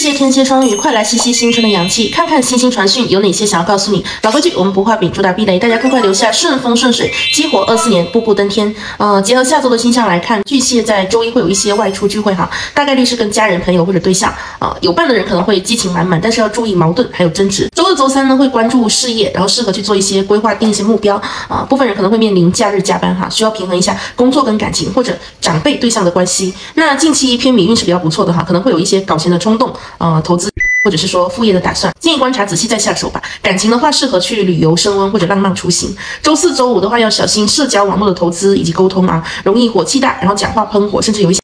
蟹天蝎双鱼，快来吸吸新春的阳气，看看星星传讯有哪些想要告诉你。老规矩，我们不画饼，主打避雷，大家快快留下顺风顺水，激活二四年，步步登天。呃，结合下周的星象来看，巨蟹在周一会有一些外出聚会哈，大概率是跟家人、朋友或者对象啊，有伴的人可能会激情满满，但是要注意矛盾还有争执。周二、周三呢会关注事业，然后适合去做一些规划，定一些目标啊。部分人可能会面临假日加班哈，需要平衡一下工作跟感情或者长辈对象的关系。那近期偏米运是比较不错的哈，可能会有一些搞钱的冲动呃，投资。或者是说副业的打算，建议观察仔细再下手吧。感情的话，适合去旅游升温或者浪漫出行。周四周五的话，要小心社交网络的投资以及沟通啊，容易火气大，然后讲话喷火，甚至有一些。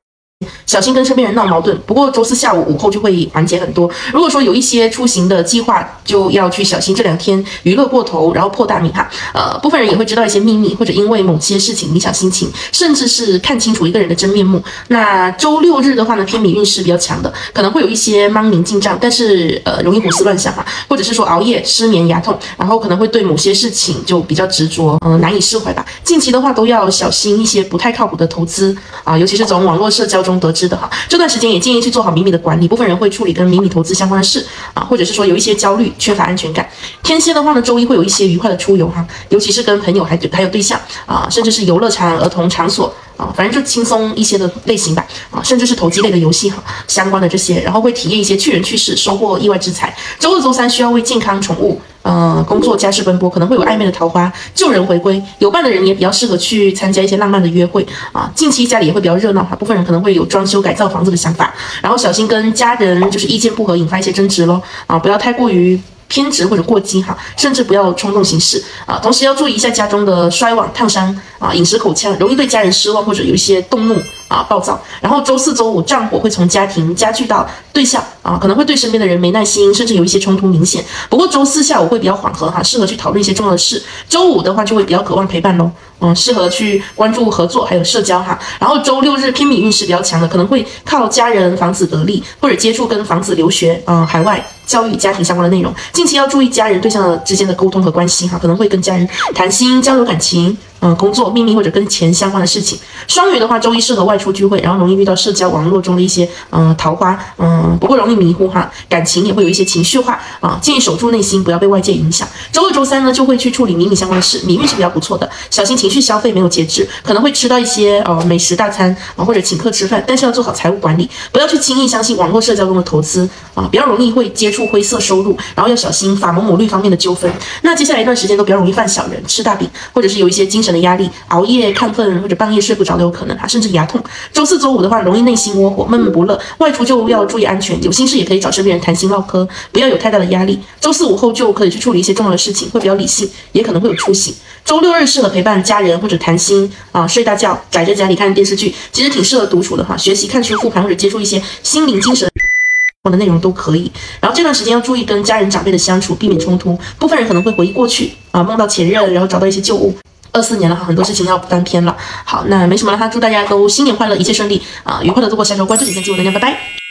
小心跟身边人闹矛盾。不过周四下午午后就会缓解很多。如果说有一些出行的计划，就要去小心这两天娱乐过头，然后破大米哈。呃，部分人也会知道一些秘密，或者因为某些事情影响心情，甚至是看清楚一个人的真面目。那周六日的话呢，偏米运势比较强的，可能会有一些忙名进账，但是呃容易胡思乱想哈，或者是说熬夜、失眠、牙痛，然后可能会对某些事情就比较执着，嗯，难以释怀吧。近期的话都要小心一些不太靠谱的投资啊，尤其是从网络社交中得知。的哈，这段时间也建议去做好米米的管理。部分人会处理跟米米投资相关的事啊，或者是说有一些焦虑、缺乏安全感。天蝎的话呢，周一会有一些愉快的出游哈，尤其是跟朋友还还有对象啊，甚至是游乐场、儿童场所啊，反正就轻松一些的类型吧啊，甚至是投机类的游戏哈，相关的这些，然后会体验一些去人去事，收获意外之财。周二、周三需要为健康、宠物。呃，工作家事奔波，可能会有暧昧的桃花，旧人回归，有伴的人也比较适合去参加一些浪漫的约会啊。近期家里也会比较热闹哈，部分人可能会有装修改造房子的想法，然后小心跟家人就是意见不合，引发一些争执喽啊，不要太过于。偏执或者过激哈，甚至不要冲动行事啊。同时要注意一下家中的衰网烫伤啊，饮食口腔容易对家人失望或者有一些动怒啊，暴躁。然后周四周五战火会从家庭加剧到对象啊，可能会对身边的人没耐心，甚至有一些冲突明显。不过周四下午会比较缓和哈，适合去讨论一些重要的事。周五的话就会比较渴望陪伴喽，嗯，适合去关注合作还有社交哈。然后周六日偏米运势比较强的，可能会靠家人房子得利，或者接触跟房子留学啊海外。教育家庭相关的内容，近期要注意家人对象之间的沟通和关系哈，可能会跟家人谈心交流感情。嗯，工作秘密或者跟钱相关的事情。双鱼的话，周一适合外出聚会，然后容易遇到社交网络中的一些嗯桃花，嗯，不过容易迷糊哈，感情也会有一些情绪化啊，建议守住内心，不要被外界影响。周二、周三呢，就会去处理米米相关的事，米运是比较不错的，小心情绪消费没有节制，可能会吃到一些呃美食大餐啊，或者请客吃饭，但是要做好财务管理，不要去轻易相信网络社交中的投资啊，比较容易会接触灰色收入，然后要小心法某某律方面的纠纷。那接下来一段时间都比较容易犯小人，吃大饼，或者是有一些精神的压力，熬夜、亢奋或者半夜睡不着都有可能啊，甚至牙痛。周四周五的话，容易内心窝火、闷闷不乐，外出就要注意安全。有心事也可以找身边人谈心唠嗑，不要有太大的压力。周四午后就可以去处理一些重要的事情，会比较理性，也可能会有出息。周六日适合陪伴家人或者谈心啊，睡大觉，宅在家里看电视剧，其实挺适合独处的哈。学习、看书、复盘或者接触一些心灵、精神的内容都可以。然后这段时间要注意跟家人长辈的相处，避免冲突。部分人可能会回忆过去啊，梦到前任，然后找到一些旧物。二四年了哈，很多事情要翻篇了。好，那没什么了哈，祝大家都新年快乐，一切顺利啊，愉快的度过下周。关注点赞，记得大家，拜拜。